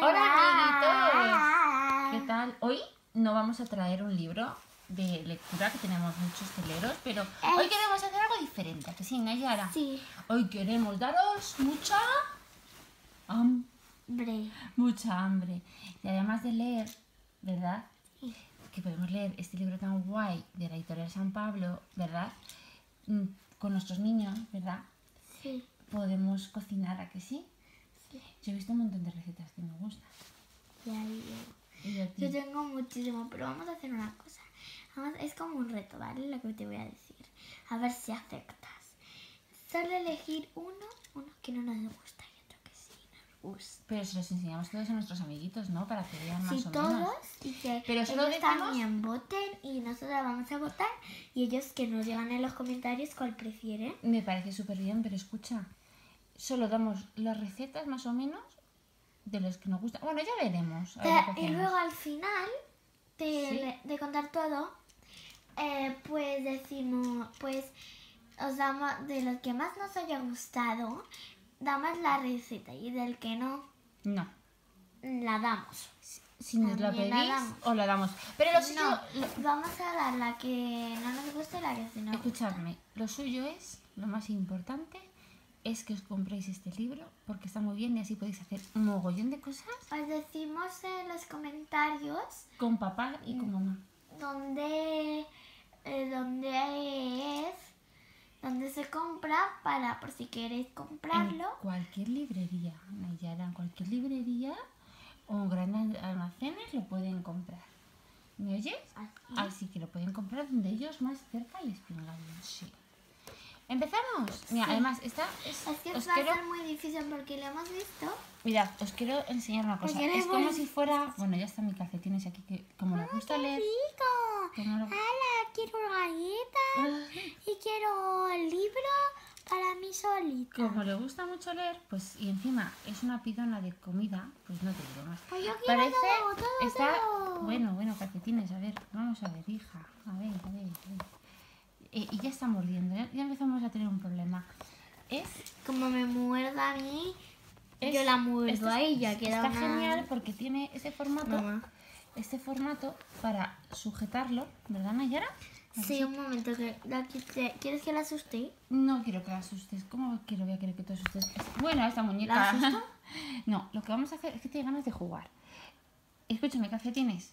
Hola, amiguitos. ¿Qué tal? Hoy no vamos a traer un libro de lectura que tenemos muchos teleros, pero hoy queremos hacer algo diferente, ¿a que sí, Nayara? Sí, Hoy queremos daros mucha ham- bre. mucha hambre. Y además de leer, ¿verdad? Que podemos leer este libro tan guay de la editorial San Pablo, ¿verdad? Mm, Con nuestros niños, ¿verdad? Sí. Podemos cocinar, ¿a que sí? Yo he visto un montón de recetas que me gustan. Ya, ya. Y a ti. Yo tengo muchísimo, pero vamos a hacer una cosa. Vamos- es como un reto, ¿vale? Lo que te voy a decir. A ver si aceptas. Solo elegir uno, uno que no nos gusta y otro que sí nos gusta. Pero se los enseñamos todos a nuestros amiguitos, ¿no? Para que vean más Sí, o todos menos. y que Pero ellos decimos- también voten y nosotros vamos a votar y ellos que nos digan en los comentarios cuál prefieren. Me parece súper bien, pero escucha, solo damos las recetas más o menos de los que nos gustan. Bueno, ya veremos. a ver y luego al final de, Sí. de contar todo, eh, pues decimos, pues os damos de los que más nos haya gustado, damos la receta y del que no, No. la damos. Si nos la pedís, os la damos. Pero lo suyo, No, lo- vamos a dar la que no nos guste y la que sí nos escuchadme, lo suyo es, lo más importante, es que os compréis este libro porque está muy bien y así podéis hacer un mogollón de cosas Os decimos en los comentarios con papá y con mamá. dónde, eh, dónde es, dónde se compra para por si queréis comprarlo. En cualquier librería, Nayara, en cualquier librería o grandes almacenes lo pueden comprar. ¿Me oyes? Así. Así que lo pueden comprar donde ellos más cerca les venga bien, sí. ¿Empezamos? Mira, Sí. además, esta es, Es que os va quiero, a ser muy difícil porque lo hemos visto. mirad, os quiero enseñar una cosa. Es como si fuera, bueno, ya están mis calcetines aquí, que como les gusta leer, ¡Rico! lo- ¡Hala! Quiero galletas y quiero libro para mí solita. como le gusta mucho leer, pues, y encima es una pidona de comida, pues no te digo más. Pues yo quiero Parece, todo, todo, está, todo. bueno, bueno, calcetines, a ver, vamos a ver, hija, a ver, a ver, a ver. Eh, y ya está mordiendo, ya, ya empezamos a tener un problema. Es, Como me muerda a mí, es- yo la muerdo a ella. Queda Está una- genial porque tiene ese formato, Mamá. este formato para sujetarlo, ¿verdad, Nayara? ¿A que Sí, un momento. que la. ¿Quieres que la asuste? No quiero que la asustes. ¿Cómo quiero voy a querer que te asustes? Bueno, esta muñeca. ¿La asusto? no, lo que vamos a hacer es que tienes ganas de jugar. Escúchame, calcetines.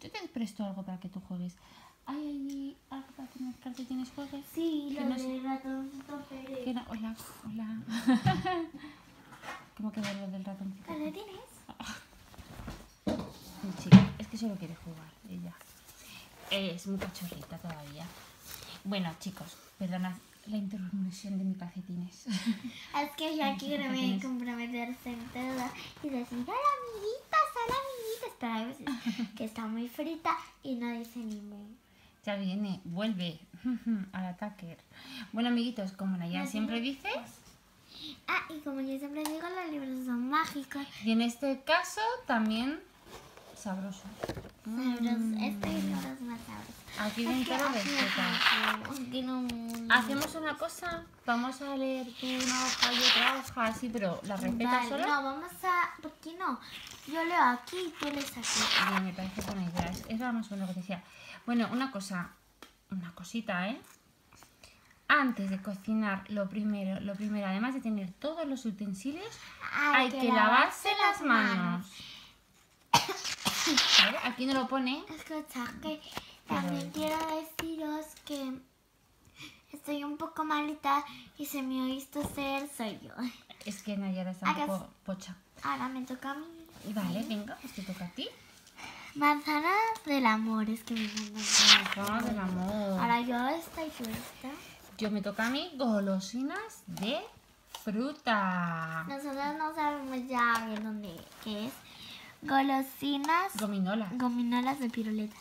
Yo te presto algo para que tú juegues. ¿Hay ahí algo para que mis calcetines juegues? Sí, Que lo no sé- del ratoncito Pérez. No- Hola, hola. ¿Cómo queda lo del ratoncito? ¿Calcetines? Mi chica, es que solo quiere jugar, ella. Es muy cachorrita todavía. Bueno, chicos, perdonad la interrupción de mis calcetines. Es que yo aquí ¿Qué me tienes? comprometerse en todo y decir, hola amiguitas, hola amiguitas, pero veces que está muy frita y no dice ni mu. Ya viene, vuelve al ataque. Bueno, amiguitos, como Naya siempre dice, Ah, y como yo siempre digo, los libros son mágicos. y en este caso también sabrosos. Sabrosos. Este libro es más sabroso. Aquí que todas aquí no- Hacemos una cosa, vamos a leer tú una hoja y otra hoja, así, pero la respetas Vale, solo. no, vamos a... ¿Por qué no? Yo leo aquí y tú lees aquí. Bien, me parece buena idea. Era más o menos lo que decía. Bueno, una cosa, una cosita, ¿eh? Antes de cocinar, lo primero, lo primero, además de tener todos los utensilios, hay, que, lavarse las manos. ¿Vale? Aquí no lo pone. Escucha, que también quiero deciros que estoy un poco malita y si me oís toser soy yo. Es que Nayara está un poco pocha. Ahora me toca a mí. Vale, venga, pues te toca a ti. Manzanas del amor, es que me. Vamos del amor. Ahora yo esta y tú esta. Yo me toca a mí golosinas de fruta. Nosotros no sabemos ya bien dónde qué es. Golosinas, Gominolas. gominolas de piruletas.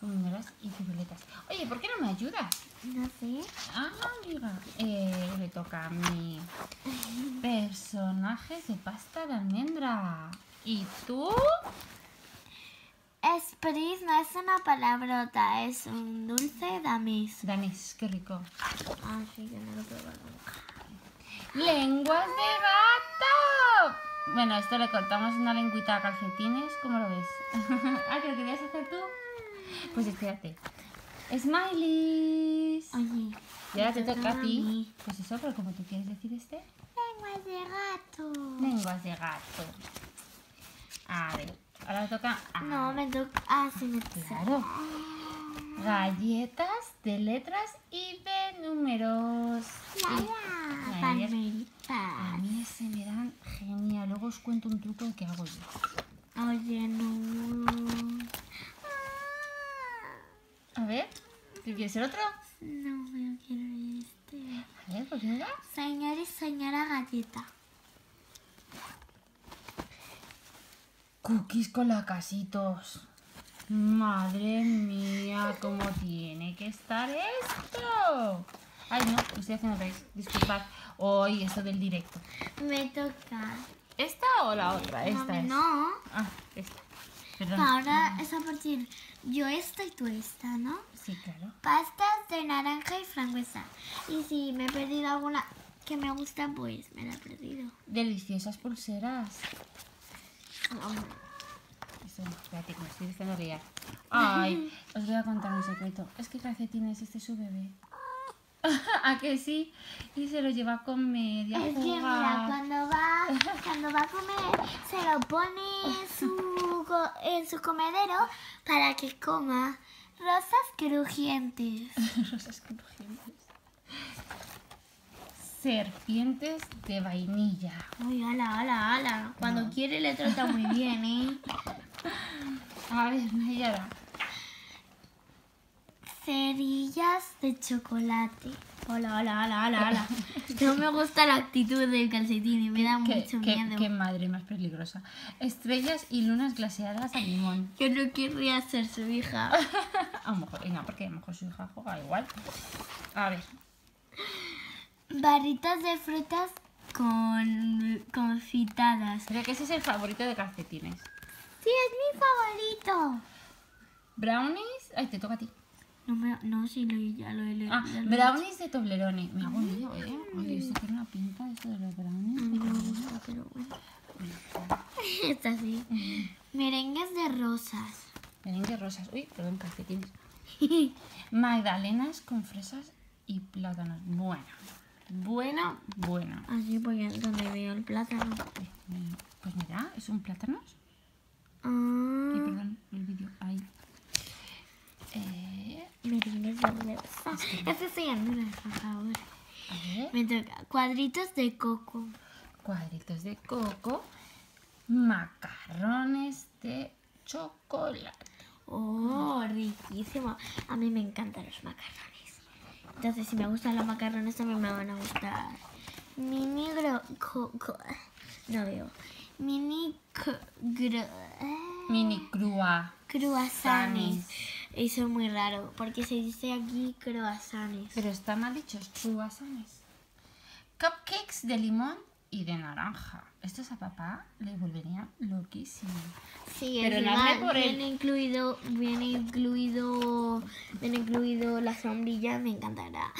Gominolas y piruletas. Oye, ¿por qué no me ayudas? No sé. Ah, amiga. Eh, le toca a mi personajes de pasta de almendra. ¿Y tú? Esprit no es una palabrota, es un dulce danés. Danés, qué rico. Ah, sí, yo no lo puedo nunca. ¡Lenguas de gato! Bueno, esto le cortamos una lengüita a calcetines. ¿Cómo lo ves? ah, ¿que lo querías hacer tú? Pues espérate. Smileys. Oye. Y ahora te toca a ti. Pues eso, pero como tú quieres decir este. Lenguas de gato. Lenguas de gato. A ver, ahora le toca. No, me toca. Ah, sí, me toca. Claro. Galletas de letras y de números. Palmeritas. A mí se me dan genial. Luego os cuento un truco que hago yo. Oye, no. A ver, ¿tú quieres el otro? No, yo quiero este. A ver, pues mira. Señor y señora galleta. Cookies con lacasitos. Madre mía, cómo tiene que estar esto. Ay, no, lo estoy haciendo revés. Disculpad. Hoy esto del directo. Me toca. ¿Esta o la otra? Esta no, es. no. Ah, esta. Perdón. Ahora es a partir yo esta y tú esta, ¿no? Sí, claro. Pastas de naranja y frambuesa. Y si me he perdido alguna que me gusta, pues me la he perdido. Deliciosas pulseras. Espérate, que me estoy diciendo. Ay, os voy a contar un secreto. Es que calcetines este es su bebé. ¿A que sí? Y se lo lleva a comer y a Es que mira, cuando va, cuando va a comer, se lo pone en su, en su comedero para que coma rosas crujientes. Rosas crujientes. Serpientes de vainilla. Uy, ala, ala, ala. Cuando quiere le trata muy bien, ¿eh? A ver, Nayara. Cerillas de chocolate. Hola, hola, hola, hola, hola. No me gusta la actitud del calcetín y me da ¿Qué, mucho qué- miedo. qué madre más peligrosa. Estrellas y lunas glaseadas a limón. Yo no querría ser su hija. A lo mejor, no, porque a lo mejor su hija juega igual. A ver. Barritas de frutas con confitadas. Creo que ese es el favorito de calcetines. Sí, es mi favorito. Brownies. Ay, te toca a ti. No, me, no sí, lo, ya lo he leído. Ah, he brownies de Toblerone. Me hago un lío, ¿eh? Ay, esto tiene una pinta de los brownies. No me gusta, pero bueno. Esta sí. Merengues de rosas. Merengue rosas. Uy, perdón, calcetines. Magdalenas con fresas y plátanos. Bueno. Bueno, bueno. Así porque es donde veo el plátano. Pues mira, es un plátano. Ah, Ay, perdón, el vídeo. Ahí. Eh, merengues de rosas. Este una, por favor. a ver. Me toca cuadritos de coco. Cuadritos de coco. Macarrones de chocolate. Oh, riquísimo. A mí me encantan los macarrones. Entonces, si me gustan los macarrones, también me van a gustar. Mini gro... no veo. Mini gro- Mini crua. croissants. Eso es muy raro, porque se dice aquí croissants. Pero está mal dichos, croissants. Cupcakes de limón y de naranja. Estos a papá le volverían loquísimo. Sí, Pero nadie por viene él. incluido, viene incluido, viene incluido la sombrilla, me encantará.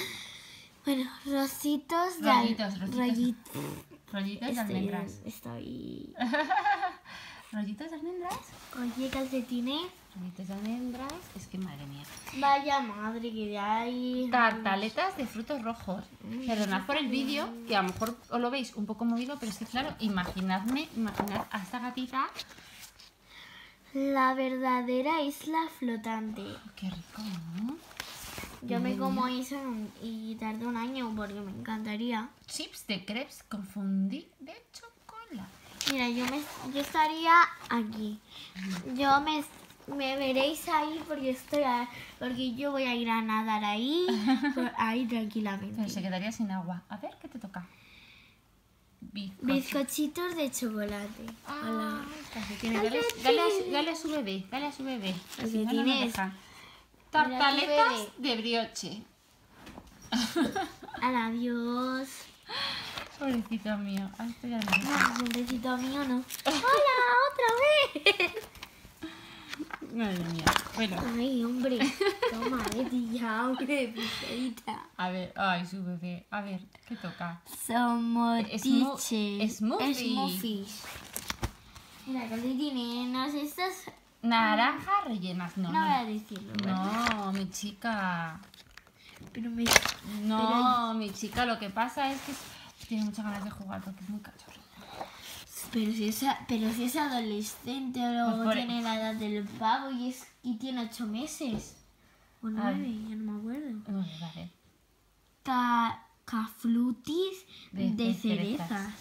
Bueno, rositos de Rollitos, rollitos. rollitos. Rollitos de almendras. estoy. Rollitos de almendras. Oye, calcetines. Rollitos de almendras. Es que madre mía. Vaya madre que de ahí. Tartaletas de frutos rojos. Mm, Perdonad por el vídeo, que a lo mejor os lo veis un poco movido, pero es que claro, imaginadme, imaginad a esta gatita. La verdadera isla flotante. Qué rico, ¿no? Yo me como eso y tardo un año porque me encantaría. Chips de crepes con fondue de chocolate. Mira, yo me yo estaría aquí. Yo me, me veréis ahí porque estoy a- porque yo voy a ir a nadar ahí, por- ahí tranquilamente. Pero se quedaría sin agua. A ver, ¿qué te toca? Bizcocho. Bizcochitos de chocolate. Hola. Ay, calcetines. Dale, dale a, su- dale a su bebé, dale a su bebé. si no, no tu Tartaletas de brioche. Adiós. Pobrecito mío. Ay, esto ya no Ah, besito mío, ¿no? Hola, otra vez. Madre mía. Bueno, Ay, hombre. Toma, Betty, ya, hombre, pulserita. A ver, ay, su bebé. A ver, ¿qué toca? Somos smoothie. Smoothies. Mira, que tiene unos estos... Naranja rellenas. No, No voy a decirlo. No, mi chica. Pero me... No, mi chica, lo que pasa es que tiene muchas ganas de jugar porque es muy cachorro. Pero si es, pero si es adolescente o luego Pues tiene la edad del pavo y, es, y tiene ocho meses. O A nueve, ver. ya no me acuerdo. No, vale. Ca caflutis De- de, de cerezas. cerezas.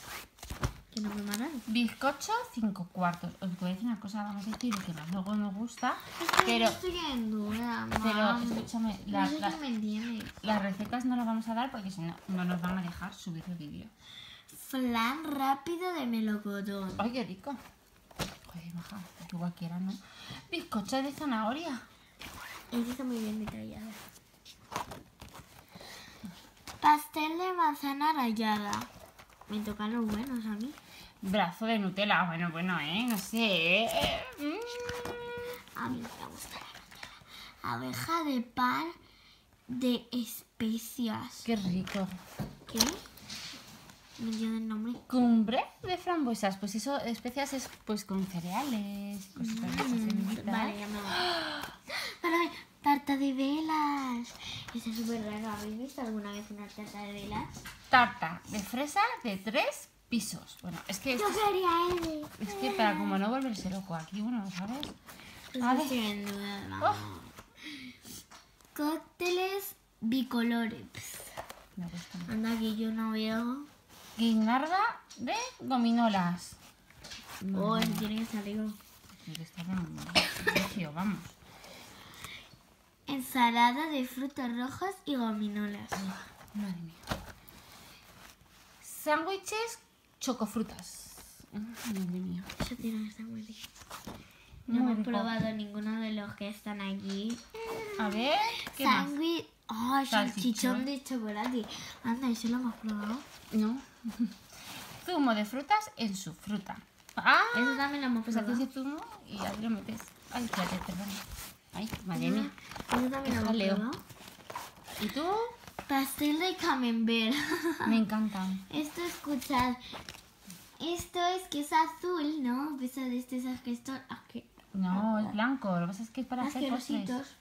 Que no me mandan. Bizcocho, 5 cuartos. Os voy a decir una cosa, vamos a decir que más luego me gusta. Pero estoy en duda, pero escúchame, la- no sé la- me las recetas no las vamos a dar porque si no, no nos van a dejar subir el vídeo. Flan rápido de melocotón. ¡Ay, qué rico! Joder, maja, cualquiera, ¿no? Bizcocho de zanahoria. Este está muy bien detallado. Pastel de manzana rallada. Me tocan los buenos a mí. Brazo de Nutella. Bueno, bueno, ¿eh? No sé. ¿eh? Mm. A mí me gusta la Nutella. Abeja de pan de especias. Qué rico. ¿Qué? No entiendo el nombre. Cumbre de frambuesas. Pues eso, especias es pues con cereales, cositas semillitas. Vale, ya me voy. Vale, tarta de velas. Esa es súper rara. ¿Habéis visto alguna vez una tarta de velas? Tarta de fresa de tres pisos. Bueno, es que, Yo quería es que para como no volverse loco aquí uno, ¿sabes? Pues en duda, vamos. Cócteles bicolores. Me gusta. Anda que yo no veo. Guinarda de gominolas. Oh, tiene que salir. Tiene que estar en vamos. Ensalada de frutos rojos y gominolas. Madre mía. Sándwiches chocofrutas. Madre mía. Eso tiene que estar muy rico. No Muy hemos rico. probado ninguno de los que están aquí. A ver, ¿qué más? Sándwich. Oh, Salchichón. de chocolate. Anda, ¿eso lo hemos probado? No. Zumo de frutas en su fruta. Ah, Eso también lo hemos pues probado. haces el zumo y ahí lo metes. Ay, espérate, perdón. Ay, madre mía. Eso también lo hemos probado. ¿Y tú? Pastel de camembert. Me encantan. Esto, escuchad. Esto es que es azul, ¿no? De este, ah, que- No, es blanco. Lo que pasa es que es para hacer postres. Asquerositos.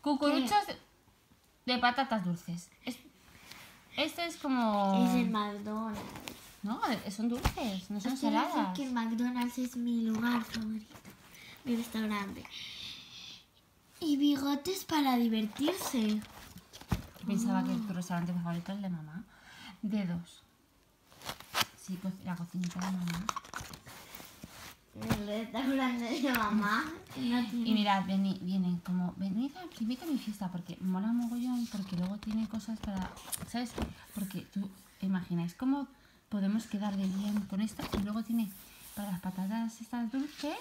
Cucuruchos de, de patatas dulces. Es- este es como... Es el McDonald's. No, son dulces, no son quiero decir saladas. que el McDonald's es mi lugar favorito. Mi restaurante. Y bigotes para divertirse. Pensaba que tu restaurante favorito es el de mamá. Dedos. Sí, co- la cocinita de mamá. El restaurante de mamá. No Y mirad, vienen como, venid a, invita a mi fiesta porque mola mogollón, porque luego tiene cosas para, ¿sabes? Porque tú imagináis cómo podemos quedar de bien con esto y luego tiene para las patatas estas dulces,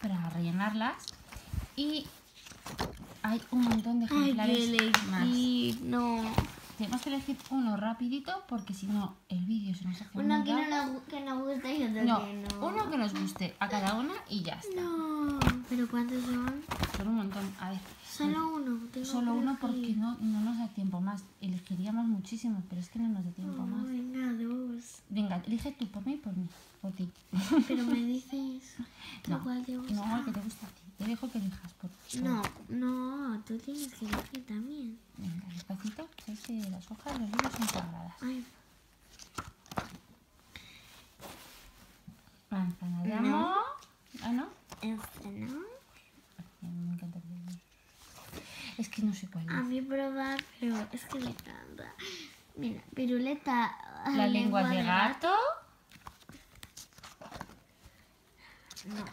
para rellenarlas y hay un montón de Ay, ejemplares qué más. No. Tenemos que elegir uno rapidito porque si no el vídeo se nos hace Uno que no, nos, que nos gusta y otro No, que no. uno que nos guste a cada una y ya está. No. ¿Pero cuántos son? Son un montón. A ver, Solo uno. tengo Solo uno porque no, no nos da tiempo más. Elegiríamos muchísimo, pero es que no nos da tiempo Oh, más. venga, dos. Venga, elige tú por mí y por mí. Por ti. Pero me dices. ¿tú No, cuál te gusta? no, el que te gusta a ti. Te dejo que elijas por No, no, tú tienes que elegir también. Venga, despacito. Sabes que las hojas de los libros son sagradas. Ay, Manzana de No. Ah, ¿no? este Me encanta el Es que no sé cuál A es. mí probar, pero es que me encanta. Mira, piruleta. La lengua de gato. No.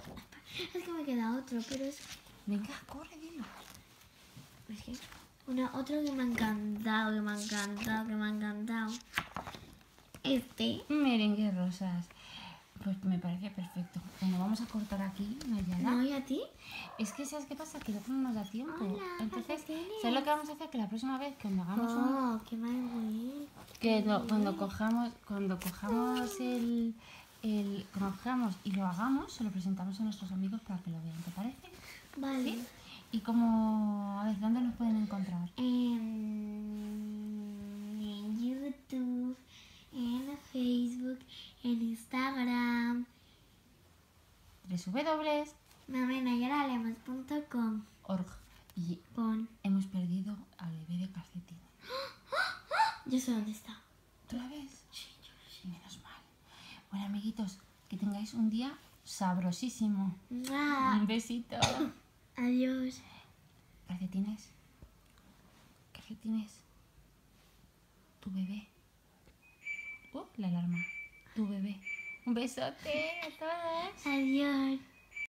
Es que me queda otro, pero es, Venga, corre, dilo. es que una, otro que me ha encantado, que me ha encantado, que me ha encantado. Este. Merengue rosas. Pues me parece perfecto. Bueno, vamos a cortar aquí, Nayara. ¿No? ¿Y a ti? Es que, ¿sabes qué pasa? Que luego no nos da tiempo. Hola, Entonces. ¿sabes lo que vamos a hacer? Que la próxima vez cuando hagamos un... Oh, qué mal güey. Que no- cuando cojamos, cuando cojamos el, el... Cojamos y lo hagamos, se lo presentamos a nuestros amigos para que lo vean, ¿te parece? Vale. ¿Sí? ¿Y cómo, a ver, dónde nos pueden encontrar? En, en YouTube, en Facebook, en Instagram, www.mamenayoralemos.com. Y Pon. hemos perdido al bebé de calcetín. Yo sé dónde está. ¿Tú la ves? Sí, Menos mal. Bueno, amiguitos, un día sabrosísimo. ¡Mua! Un besito. Adiós. Calcetines. Calcetines. Tu bebé. Uh, la alarma. Tu bebé. Un besote a todos. Adiós.